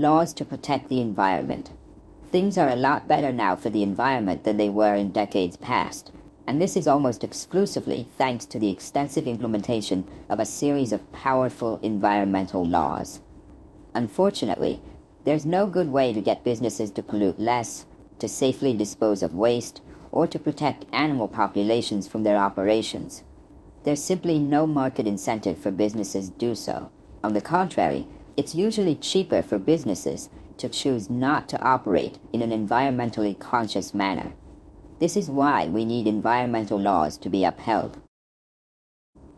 Laws to protect the environment. Things are a lot better now for the environment than they were in decades past, and this is almost exclusively thanks to the extensive implementation of a series of powerful environmental laws. Unfortunately, there's no good way to get businesses to pollute less, to safely dispose of waste, or to protect animal populations from their operations. There's simply no market incentive for businesses to do so. On the contrary, it's usually cheaper for businesses to choose not to operate in an environmentally conscious manner. This is why we need environmental laws to be upheld.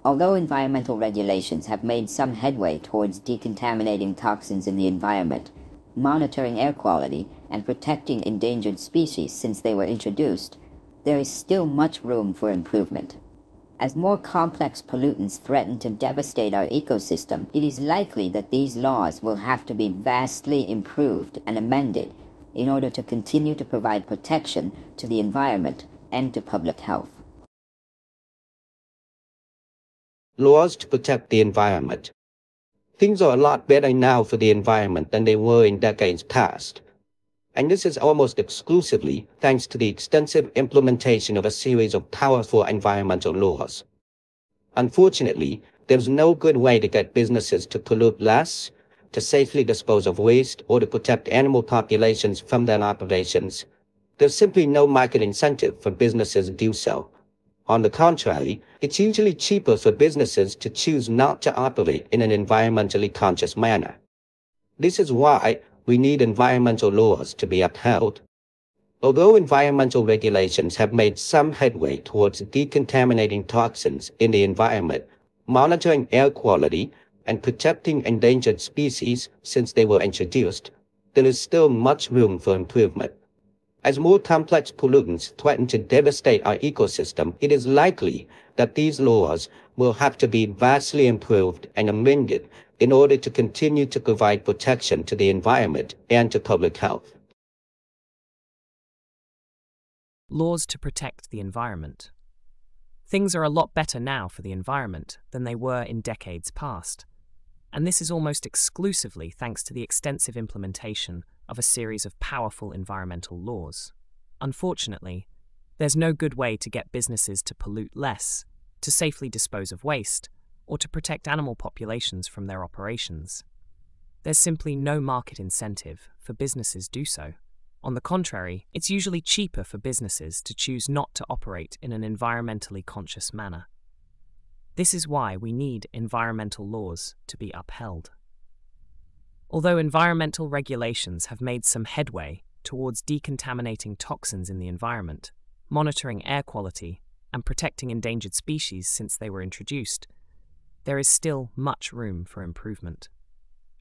Although environmental regulations have made some headway towards decontaminating toxins in the environment, monitoring air quality, and protecting endangered species since they were introduced, there is still much room for improvement. As more complex pollutants threaten to devastate our ecosystem, it is likely that these laws will have to be vastly improved and amended in order to continue to provide protection to the environment and to public health. Laws to protect the environment. Things are a lot better now for the environment than they were in decades past and this is almost exclusively thanks to the extensive implementation of a series of powerful environmental laws. Unfortunately, there's no good way to get businesses to pollute less, to safely dispose of waste, or to protect animal populations from their operations. There's simply no market incentive for businesses to do so. On the contrary, it's usually cheaper for businesses to choose not to operate in an environmentally conscious manner. This is why we need environmental laws to be upheld. Although environmental regulations have made some headway towards decontaminating toxins in the environment, monitoring air quality, and protecting endangered species since they were introduced, there is still much room for improvement. As more complex pollutants threaten to devastate our ecosystem, it is likely that these laws will have to be vastly improved and amended in order to continue to provide protection to the environment and to public health. Laws to protect the environment. Things are a lot better now for the environment than they were in decades past, and this is almost exclusively thanks to the extensive implementation of a series of powerful environmental laws. Unfortunately, there's no good way to get businesses to pollute less, to safely dispose of waste, or to protect animal populations from their operations. There's simply no market incentive for businesses to do so. On the contrary, it's usually cheaper for businesses to choose not to operate in an environmentally conscious manner. This is why we need environmental laws to be upheld. Although environmental regulations have made some headway towards decontaminating toxins in the environment, monitoring air quality, and protecting endangered species since they were introduced, there is still much room for improvement.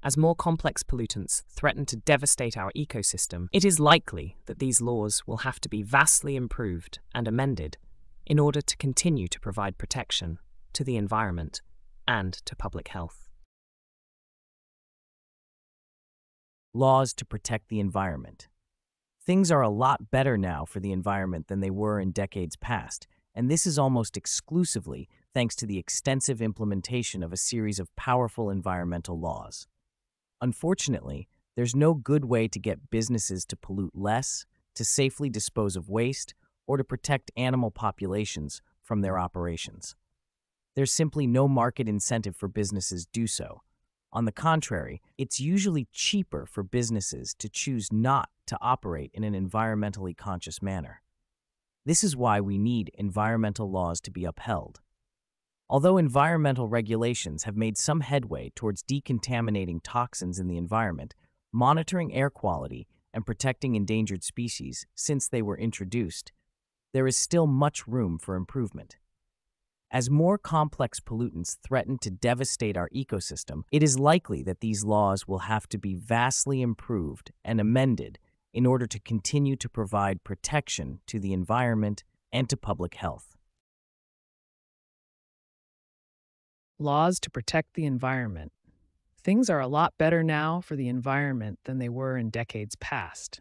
As more complex pollutants threaten to devastate our ecosystem, it is likely that these laws will have to be vastly improved and amended in order to continue to provide protection to the environment and to public health. Laws to protect the environment. Things are a lot better now for the environment than they were in decades past, and this is almost exclusively thanks to the extensive implementation of a series of powerful environmental laws. Unfortunately, there's no good way to get businesses to pollute less, to safely dispose of waste, or to protect animal populations from their operations. There's simply no market incentive for businesses to do so. On the contrary, it's usually cheaper for businesses to choose not to operate in an environmentally conscious manner. This is why we need environmental laws to be upheld. Although environmental regulations have made some headway towards decontaminating toxins in the environment, monitoring air quality, and protecting endangered species since they were introduced, there is still much room for improvement. As more complex pollutants threaten to devastate our ecosystem, it is likely that these laws will have to be vastly improved and amended in order to continue to provide protection to the environment and to public health. Laws to protect the environment. Things are a lot better now for the environment than they were in decades past,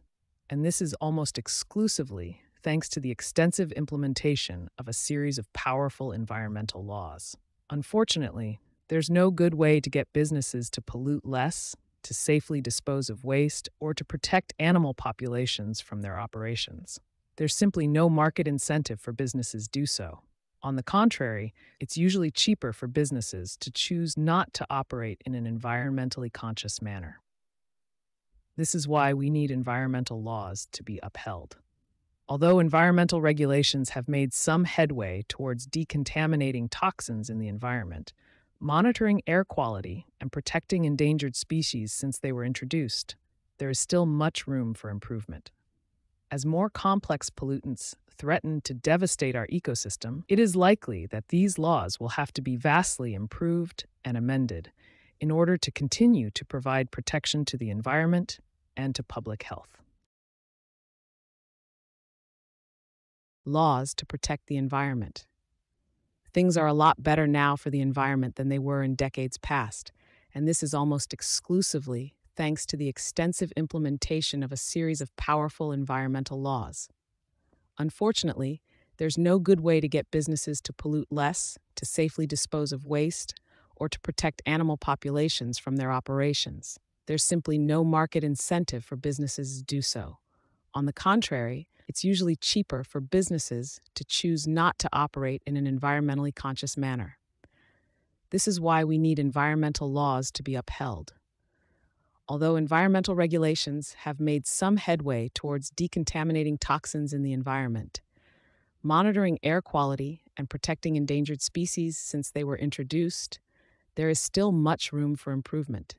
and this is almost exclusively thanks to the extensive implementation of a series of powerful environmental laws. Unfortunately, there's no good way to get businesses to pollute less, to safely dispose of waste, or to protect animal populations from their operations. There's simply no market incentive for businesses to do so. On the contrary, it's usually cheaper for businesses to choose not to operate in an environmentally conscious manner. This is why we need environmental laws to be upheld. Although environmental regulations have made some headway towards decontaminating toxins in the environment, monitoring air quality and protecting endangered species since they were introduced, there is still much room for improvement. As more complex pollutants threaten to devastate our ecosystem, it is likely that these laws will have to be vastly improved and amended in order to continue to provide protection to the environment and to public health. Laws to protect the environment. Things are a lot better now for the environment than they were in decades past, and this is almost exclusively thanks to the extensive implementation of a series of powerful environmental laws. Unfortunately, there's no good way to get businesses to pollute less, to safely dispose of waste, or to protect animal populations from their operations. There's simply no market incentive for businesses to do so. On the contrary, it's usually cheaper for businesses to choose not to operate in an environmentally conscious manner. This is why we need environmental laws to be upheld. Although environmental regulations have made some headway towards decontaminating toxins in the environment, monitoring air quality and protecting endangered species since they were introduced, there is still much room for improvement.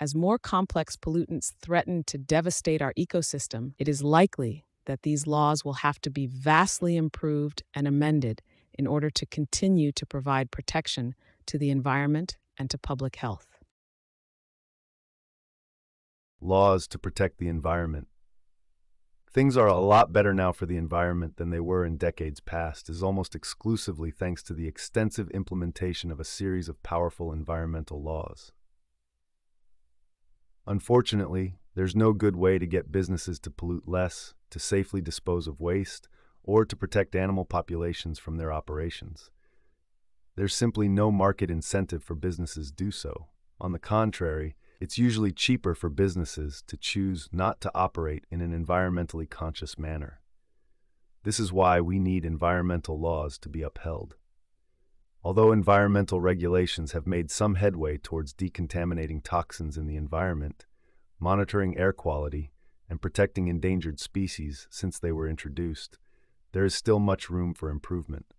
As more complex pollutants threaten to devastate our ecosystem, it is likely that these laws will have to be vastly improved and amended in order to continue to provide protection to the environment and to public health. Laws to protect the environment. Things are a lot better now for the environment than they were in decades past, is almost exclusively thanks to the extensive implementation of a series of powerful environmental laws. Unfortunately, there's no good way to get businesses to pollute less, to safely dispose of waste, or to protect animal populations from their operations. There's simply no market incentive for businesses to do so. On the contrary, it's usually cheaper for businesses to choose not to operate in an environmentally conscious manner. This is why we need environmental laws to be upheld. Although environmental regulations have made some headway towards decontaminating toxins in the environment, monitoring air quality, and protecting endangered species since they were introduced, there is still much room for improvement.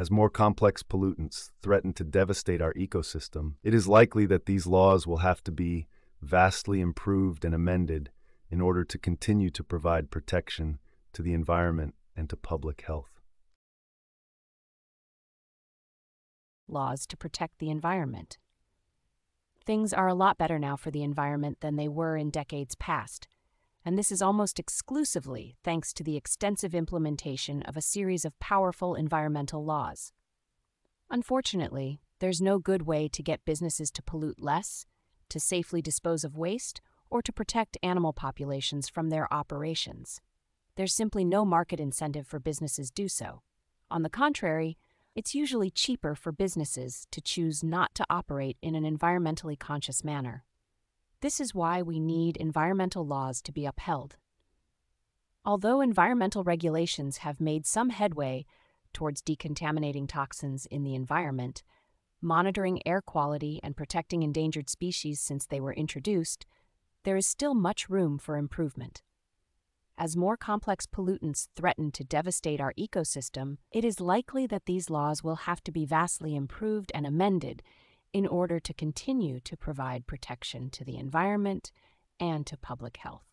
As more complex pollutants threaten to devastate our ecosystem, it is likely that these laws will have to be vastly improved and amended in order to continue to provide protection to the environment and to public health. Laws to protect the environment. Things are a lot better now for the environment than they were in decades past, and this is almost exclusively thanks to the extensive implementation of a series of powerful environmental laws. Unfortunately, there's no good way to get businesses to pollute less, to safely dispose of waste, or to protect animal populations from their operations. There's simply no market incentive for businesses to do so. On the contrary, it's usually cheaper for businesses to choose not to operate in an environmentally conscious manner. This is why we need environmental laws to be upheld. Although environmental regulations have made some headway towards decontaminating toxins in the environment, monitoring air quality, and protecting endangered species since they were introduced, there is still much room for improvement. As more complex pollutants threaten to devastate our ecosystem, it is likely that these laws will have to be vastly improved and amended in order to continue to provide protection to the environment and to public health.